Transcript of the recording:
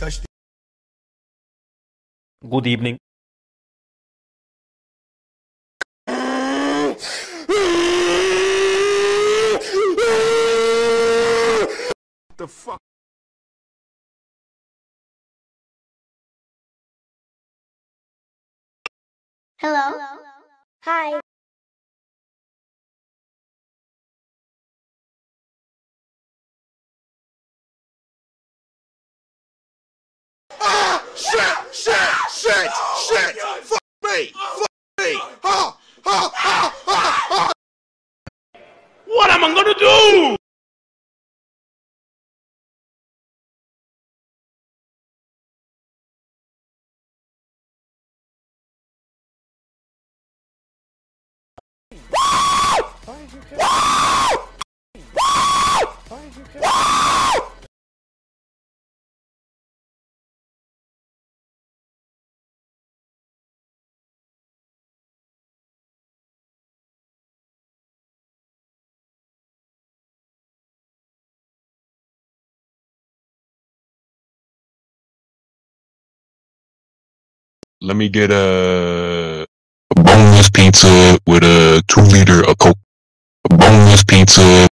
touch Good evening. the fuck. Hello? Hi. Shit! Shit! Shit! Shit! Fuck me! Fuck me! Ha! Ha! Ha! Ha! ha. What am I gonna do? Let me get a, a boneless pizza with a two liter of Coke. A boneless pizza